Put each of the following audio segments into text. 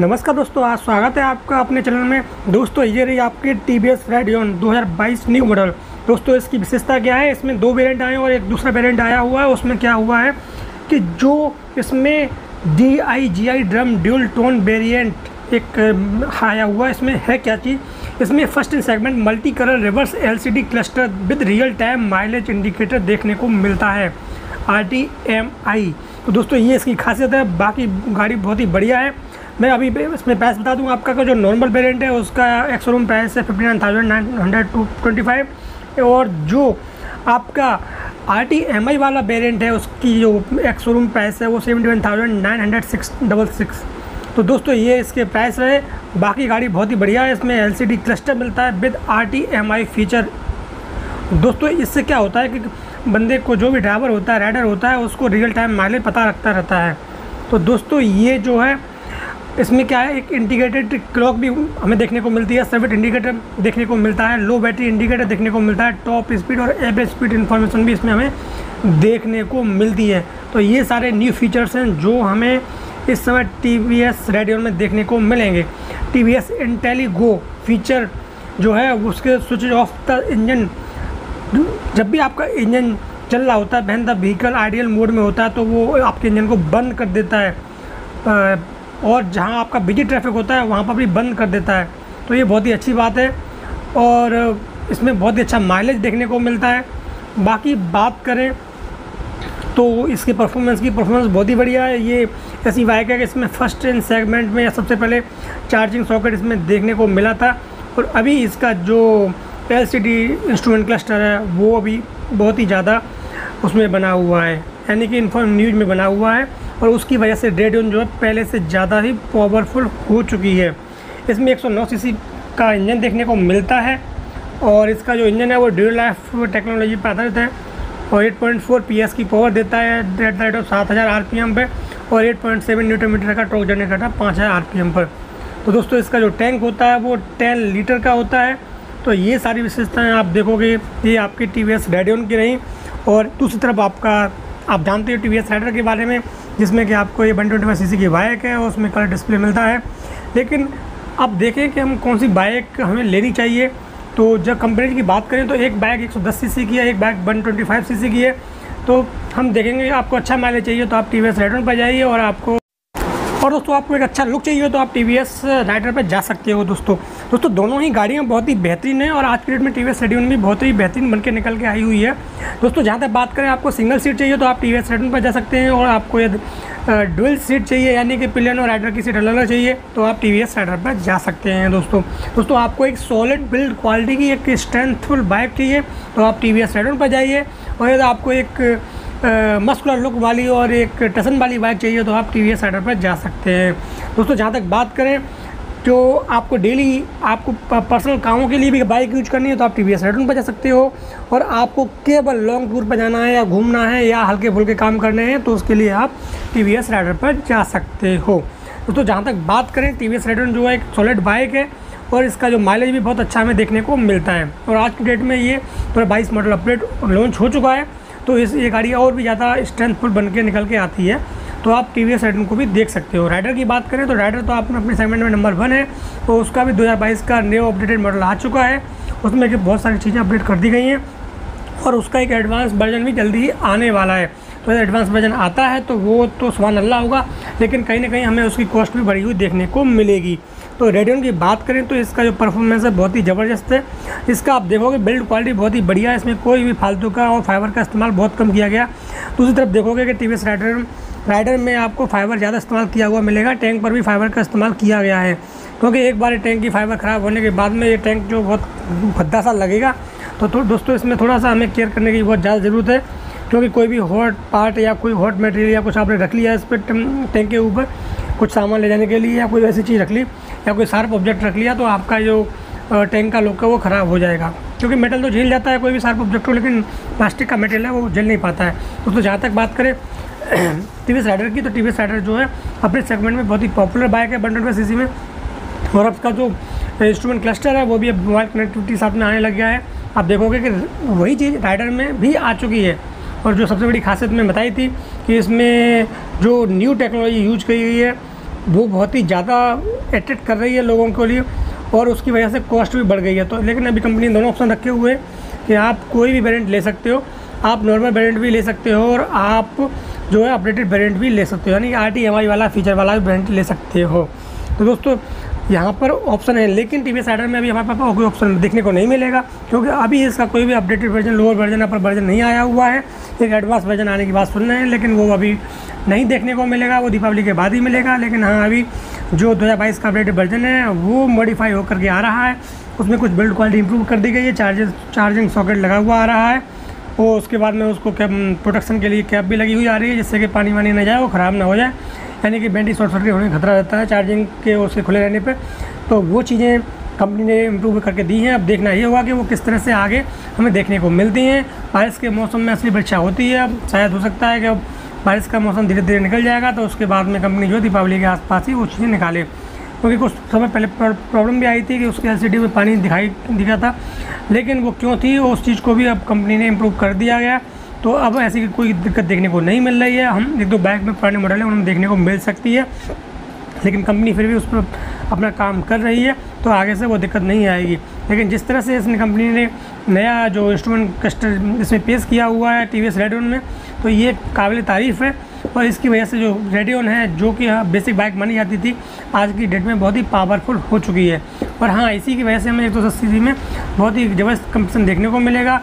नमस्कार दोस्तों, आज स्वागत है आपका अपने चैनल में। दोस्तों, ये रही आपकी टी वी एस रेडियन दो न्यू मॉडल दोस्तों, इसकी विशेषता क्या है? इसमें दो वेरिएंट आए और एक दूसरा वेरिएंट आया हुआ है। उसमें क्या हुआ है कि जो इसमें D I G I drum dual tone variant एक आया हुआ है। इसमें है क्या चीज़? इसमें first in segment multi colour reverse LCD cluster with real time mileage indicator देखने को मिलता है आर टी एम आई तो दोस्तों, ये इसकी खासियत है। बाकी गाड़ी बहुत ही बढ़िया है। मैं अभी इसमें प्राइस बता दूँ आपका का जो नॉर्मल वेरिएंट है, उसका एक्स शोरूम प्राइस है fifty nine thousand nine hundred two twenty five और जो आपका आर टी एम आई वाला वेरिएंट है, उसकी जो एक्स शोरूम प्राइस है, वो seventy one thousand nine hundred six double six तो दोस्तों, ये इसके प्राइस रहे। बाकी गाड़ी बहुत ही बढ़िया है, इसमें एल सी डी क्लस्टर मिलता है with R T M I feature दोस्तों, इससे क्या होता है कि बंदे को जो भी ड्राइवर होता है राइडर होता है, उसको रियल टाइम माइलेज पता रखता रहता है। तो दोस्तों, ये जो है इसमें क्या है, एक इंडिकेटेड क्लॉक भी हमें देखने को मिलती है सर्विट इंडिकेटर देखने को मिलता है लो बैटरी इंडिकेटर देखने को मिलता है टॉप स्पीड और एवरेज स्पीड इन्फॉर्मेशन भी इसमें हमें देखने को मिलती है। तो ये सारे न्यू फीचर्स हैं जो हमें इस समय टी वी एस रेडियो में देखने को मिलेंगे। T V S Intelligo feature जो है, उसके स्विच ऑफ़ द इंजन जब भी आपका इंजन चल रहा होता है बहन द व्हीकल आइडियल मोड में होता है तो वो आपके इंजन को बंद कर देता है। और जहाँ आपका बिज़ी ट्रैफ़िक होता है, वहाँ पर भी बंद कर देता है। तो ये बहुत ही अच्छी बात है और इसमें बहुत ही अच्छा माइलेज देखने को मिलता है। बाकी बात करें तो इसकी परफॉर्मेंस की परफॉर्मेंस बहुत ही बढ़िया है। ये ऐसी बाइक है कि इसमें फ़र्स्ट इन सेगमेंट में सबसे पहले चार्जिंग सॉकेट इसमें देखने को मिला था। और अभी इसका जो एल इंस्ट्रूमेंट क्लस्टर है, वो अभी बहुत ही ज़्यादा उसमें बना हुआ है। यानी कि इन्फॉर्म न्यूज़ में बना हुआ है। और उसकी वजह से रेडियन जो है पहले से ज़्यादा ही पावरफुल हो चुकी है। इसमें 109 सीसी का इंजन देखने को मिलता है और इसका जो इंजन है वो ड्यूल लाइफ टेक्नोलॉजी पर आधारित है और 8.4 पीएस की पावर देता है डेट लाइट ऑफ़ सात हज़ार आर पे और 8.7 न्यूटन मीटर का टॉक जनरेट करता है पाँच हज़ार पर। तो दोस्तों, इसका जो टैंक होता है वो टेन लीटर का होता है। तो ये सारी विशेषताएँ आप देखोगे, ये आपकी टी वी एस की रही और दूसरी तरफ़ आपका आप जानते हो टी वी के बारे में, जिसमें कि आपको ये वन ट्वेंटी फाइव की बाइक है, उसमें कलर डिस्प्ले मिलता है। लेकिन अब देखें कि हम कौन सी बाइक हमें लेनी चाहिए। तो जब कंपनी की बात करें तो एक बाइक 110 सीसी की है, एक बाइक 125 सीसी की है। तो हम देखेंगे आपको अच्छा माइलेज चाहिए तो आप टी वी एस पर जाइए और आपको और दोस्तों, आपको एक अच्छा लुक चाहिए तो आप टी वी एस राइडर पर जा सकते हो दोस्तों। दोस्तों, दोनों ही गाड़ियाँ बहुत ही बेहतरीन है और आज की डेट में टी वी एस भी बहुत ही बेहतरीन बन के निकल के आई हुई है। दोस्तों, जहाँ तक बात करें, आपको सिंगल सीट चाहिए तो आप टी वी एस पर जा सकते हैं और आपको यदि डुअल सीट चाहिए, यानी कि पिलियन और राइडर की सीट अलग चाहिए तो आप टी वी एस राइडर पर जा सकते हैं दोस्तों। दोस्तों, आपको एक सॉलिड बिल्ड क्वालिटी की एक स्ट्रेंथफुल बाइक चाहिए तो आप टी वी एस पर जाइए और यदि आपको एक मस्कुलर लुक वाली और एक टसन वाली बाइक चाहिए तो आप टी वी पर जा सकते हैं। दोस्तों, जहाँ तक बात करें, जो आपको डेली, आपको पर्सनल कामों के लिए भी बाइक यूज़ करनी है तो आप टी वी एस पर जा सकते हो और आपको केवल लॉन्ग टूर पर जाना है या घूमना है या हल्के फुल्के काम करने हैं तो उसके लिए आप टी वी एस पर जा सकते हो। दोस्तों, जहाँ तक बात करें टी वी एस जो है एक सॉलिड बाइक है और इसका जो माइलेज भी बहुत अच्छा हमें देखने को मिलता है। और आज की डेट में ये थोड़ा बाईस मॉडल अपडेट लॉन्च हो चुका है। तो इस ये गाड़ी और भी ज़्यादा स्ट्रेंथफुल बन के निकल के आती है। तो आप टी वी एस को भी देख सकते हो। राइडर की बात करें तो राइडर तो आपने अपने सेगमेंट में नंबर वन है। तो उसका भी 2022 का न्यू अपडेटेड मॉडल आ चुका है। उसमें कि बहुत सारी चीज़ें अपडेट कर दी गई हैं। और उसका एक एडवांस वर्जन भी जल्दी ही आने वाला है। तो एडवांस वर्जन आता है तो वो तो सुबह अल्लाह होगा। लेकिन कहीं ना कहीं हमें उसकी कॉस्ट भी बढ़ी हुई देखने को मिलेगी। तो रेडियन की बात करें तो इसका जो परफॉर्मेंस है बहुत ही ज़बरदस्त है। इसका आप देखोगे बिल्ड क्वालिटी बहुत ही बढ़िया है। इसमें कोई भी फालतू का और फाइबर का इस्तेमाल बहुत कम किया गया। दूसरी तरफ़ देखोगे कि टी वी राइडर राइडर में आपको फाइबर ज़्यादा इस्तेमाल किया हुआ मिलेगा। टैंक पर भी फाइबर का इस्तेमाल किया गया है। क्योंकि एक बार टैंक की फाइबर ख़राब होने के बाद में ये टैंक जो बहुत भद्दा सा लगेगा। तो, तो दोस्तों इसमें थोड़ा सा हमें केयर करने की बहुत ज़्यादा ज़रूरत है। क्योंकि कोई भी हॉट पार्ट या कोई हॉट मटेरियल या कुछ आपने रख लिया इस पर टैंक के ऊपर कुछ सामान ले जाने के लिए या कोई ऐसी चीज़ रख ली या कोई शार्प ऑब्जेक्ट रख लिया तो आपका जो टैंक का लुक है वो ख़राब हो जाएगा। क्योंकि मेटल तो झेल जाता है, कोई भी शार्प ऑब्जेक्ट हो, लेकिन प्लास्टिक का मेटेरियल है, वो झेल नहीं पाता है। दोस्तों तो जहाँ तक बात करें टी वी राइडर की तो टी वी राइडर जो है, अपने सेगमेंट में बहुत ही पॉपुलर बाइक है वन ट्वेंटी सी में। और उसका जो इंस्ट्रूमेंट क्लस्टर है, वो भी अब मोबाइल कनेक्टिविटी साथ में आने लग गया है। आप देखोगे कि वही चीज़ राइडर में भी आ चुकी है। और जो सबसे बड़ी खासियत मैं बताई थी कि इसमें जो न्यू टेक्नोलॉजी यूज़ की गई है वो बहुत ही ज़्यादा अट्रैक्ट कर रही है लोगों के लिए और उसकी वजह से कॉस्ट भी बढ़ गई है। तो लेकिन अभी कंपनी दोनों ऑप्शन रखे हुए हैं कि आप कोई भी वेरिएंट ले सकते हो, आप नॉर्मल वेरिएंट भी ले सकते हो और आप जो है अपडेटेड वेरिएंट भी ले सकते हो, यानी आर टी वाला फीचर वाला भी वेरिएंट ले सकते हो। तो दोस्तों, यहाँ पर ऑप्शन है, लेकिन टी वी साइडर में अभी हमारे पास कोई ऑप्शन देखने को नहीं मिलेगा, क्योंकि अभी इसका कोई भी updated version lower version upper version नहीं आया हुआ है। एक एडवांस वर्जन आने की बात सुन रहे हैं, लेकिन वो अभी नहीं देखने को मिलेगा, वो दीपावली के बाद ही मिलेगा, लेकिन हाँ अभी जो दो हज़ार बाईस का अपडेटेड वर्जन है, वो मॉडिफाई होकर के आ रहा है। उसमें कुछ बिल्ड क्वालिटी इंप्रूव कर दी गई है चार्जर चार्जिंग सॉकेट लगा हुआ आ रहा है। वो उसके बाद में उसको कैब प्रोटेक्शन के लिए कैप भी लगी हुई आ रही है, जिससे कि पानी वानी ना जाए वो ख़राब ना हो जाए। यानी कि बैटरी शॉर्ट सर्किट होने का खतरा रहता है चार्जिंग के उसके खुले रहने पर तो वो चीज़ें कंपनी ने इम्प्रूव करके दी हैं। अब देखना ये होगा कि वो किस तरह से आगे हमें देखने को मिलती हैं। बारिश के मौसम में असली वर्षा होती है अब, शायद हो सकता है कि अब बारिश का मौसम धीरे धीरे निकल जाएगा तो उसके बाद में कंपनी जो दीपावली के आसपास ही वो चीज़ें निकाले। क्योंकि कुछ समय पहले प्रॉब्लम भी आई थी कि उसके एल में पानी दिखाई, दिखा था। लेकिन वो क्यों थी उस चीज़ को भी अब कंपनी ने इम्प्रूव कर दिया गया। तो अब ऐसी कोई दिक्कत देखने को नहीं मिल रही है। हम एक दो बैग में पुराने मॉडल है उनमें देखने को मिल सकती है। लेकिन कंपनी फिर भी उस पर अपना काम कर रही है। तो आगे से वो दिक्कत नहीं आएगी। लेकिन जिस तरह से इसने कंपनी ने नया जो इंस्ट्रूमेंट कस्टर इसमें पेश किया हुआ है टी वी रेडियन में तो ये काबिल तारीफ़ है। और इसकी वजह से जो रेडियोन है, जो कि बेसिक बाइक मानी जाती थी, आज की डेट में बहुत ही पावरफुल हो चुकी है। और हाँ इसी की वजह से हमें एक सौ सी में बहुत ही ज़बरदस्त कंपटीशन देखने को मिलेगा।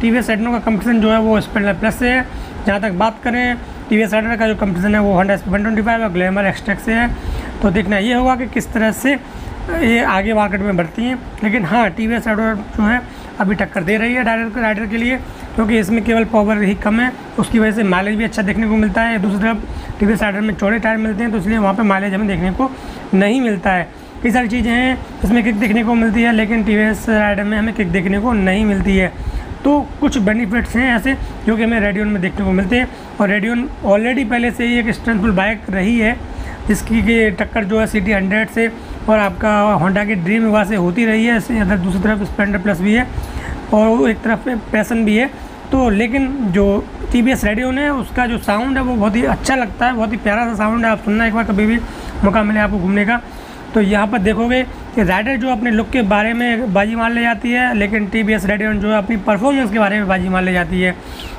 टी वी का कंपटीशन जो है, वो स्पेंडर प्लस से है। जहाँ तक बात करें टी वी का जो कंपटीशन है, वो हंड्रेड वन ट्वेंटी फाइव और ग्लैमर एक्सट्रेक से है। तो देखना ये होगा कि किस तरह से ये आगे मार्केट में बढ़ती हैं। लेकिन हाँ टी वी एस जो है, अभी टक्कर दे रही है डायरेक्ट राइडर के लिए, क्योंकि इसमें केवल पावर ही कम है। उसकी वजह से माइलेज भी अच्छा देखने को मिलता है। दूसरी तरफ़ टी वी राइडर में चौड़े टायर मिलते हैं तो इसलिए वहाँ पर माइलेज हमें देखने को नहीं मिलता है। कई सारी चीज़ें हैं, इसमें किक देखने को मिलती है, लेकिन टी वी राइडर में हमें किक देखने को नहीं मिलती है। तो कुछ बेनिफिट्स हैं ऐसे, जो कि हमें रेडियन में देखने को मिलते हैं। और रेडियन ऑलरेडी पहले से ही एक स्ट्रेंथफुल बाइक रही है, जिसकी कि टक्कर जो है सी टी हंड्रेड से और आपका होंडा की ड्रीम वहाँ से होती रही है अगर दूसरी तरफ़ स्प्लेंडर प्लस भी है और एक तरफ़ पैसन भी है। तो लेकिन जो टी वी एस रेडियो है उसका जो साउंड है वो बहुत ही अच्छा लगता है, बहुत ही प्यारा सा साउंड है। आप सुनना एक बार कभी भी मौका मिले आपको घूमने का। तो यहाँ पर देखोगे कि राइडर जो अपने लुक के बारे में बाजी मार ले जाती है, लेकिन टी वी एस रेडियन जो है अपनी परफॉर्मेंस के बारे में बाजी मार ले जाती है।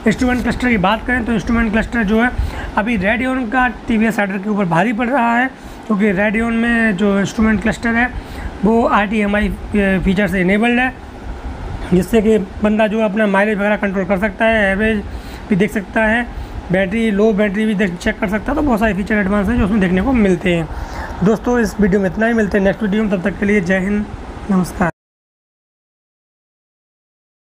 इंस्ट्रूमेंट क्लस्टर की बात करें तो इंस्ट्रूमेंट क्लस्टर जो है, अभी रेडियन का टी वी एस राइडर के ऊपर भारी पड़ रहा है। क्योंकि रेडियोन में जो इंस्ट्रूमेंट क्लस्टर है, वो R T M I feature से इनेबल्ड है, जिससे कि बंदा जो अपना माइलेज वगैरह कंट्रोल कर सकता है एवरेज भी देख सकता है बैटरी लो बैटरी भी चेक कर सकता है तो बहुत सारे फीचर एडवांस हैं जो उसमें देखने को मिलते हैं। दोस्तों, इस वीडियो में इतना ही, मिलते हैं नेक्स्ट वीडियो में, तब तक के लिए जय हिंद, नमस्कार।